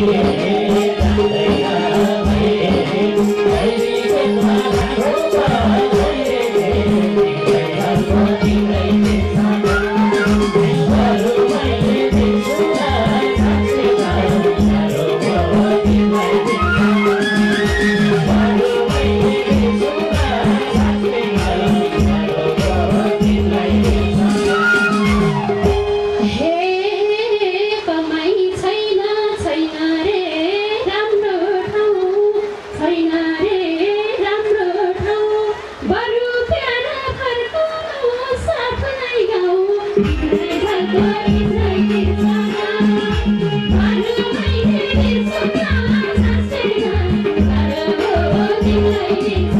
Amen. Thank you.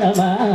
干嘛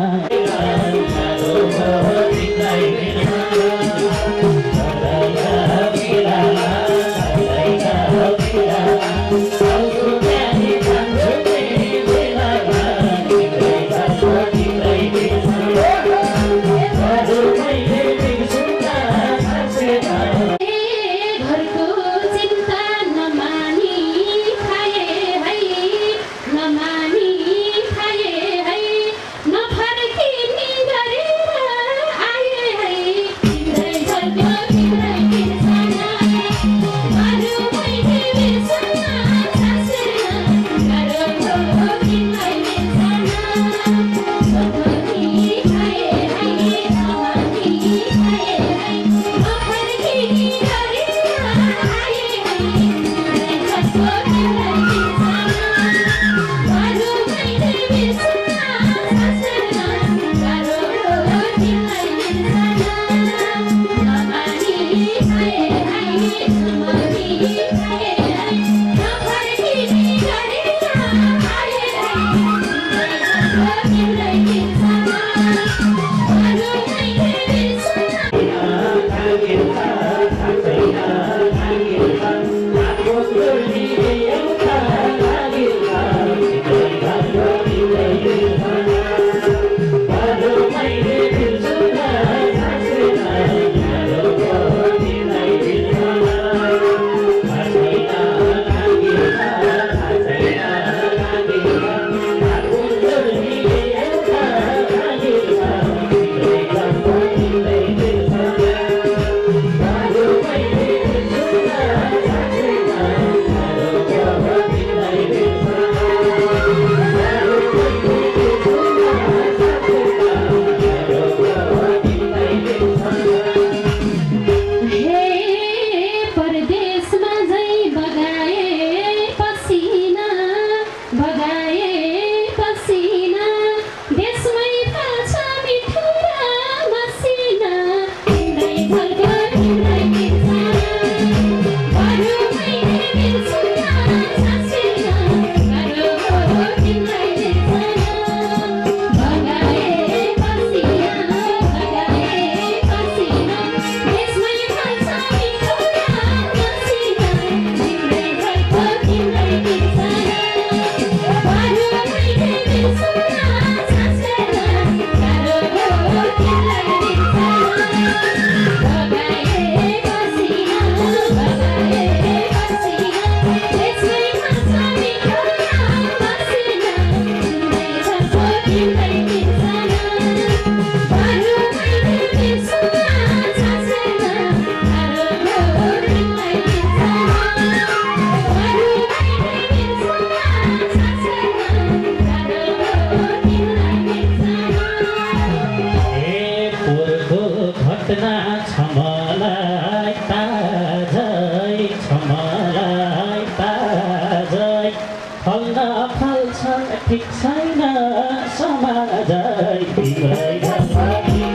Happy birthday.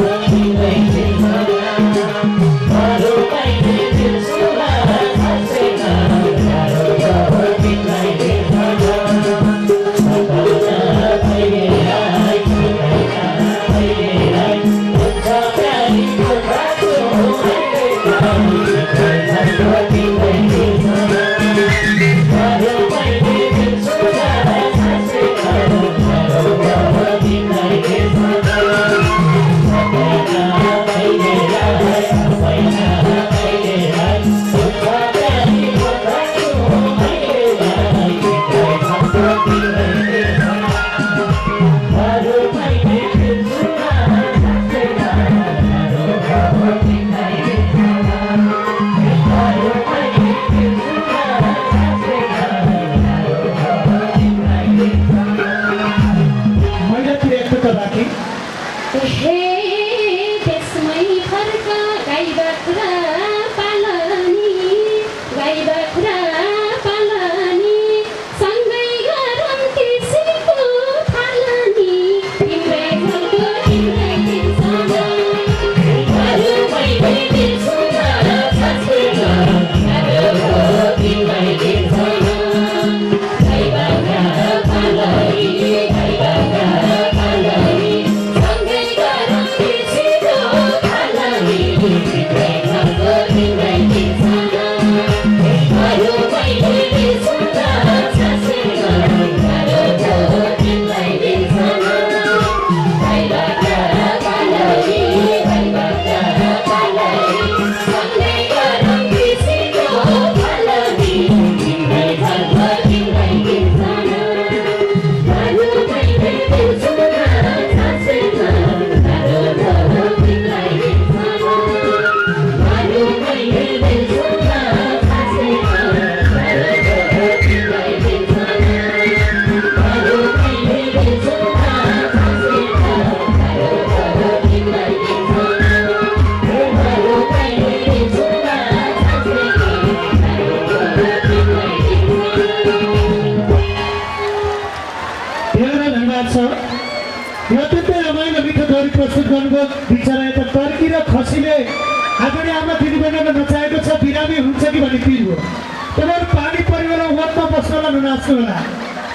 प्रस्तुत गर्नुभयो। बिचरा यता टर्की र खसीले अगाडि आमा दिदीबहिनीले नचाहेको छ बिरामी हुन्छ कि भन्ने पिर हो तपाईँहरू पानी बेला वादमा बस्नु होला ननाच्नु होला।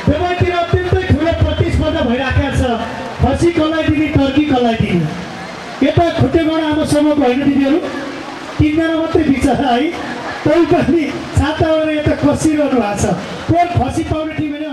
तपाईँतिर अत्यन्तै ठुलो प्रतिस्पर्धा भइराखेको छ खसी कसलाई दिने टर्की कसलाई दिने यता खुट्टेबाट आमा समूहको होइन दिदीहरू? तिनजना मात्रै बिचरा है। तै पनि साताबाट यता कसिरहनु भएको छ। पोहोर खसी पाउने टिम भने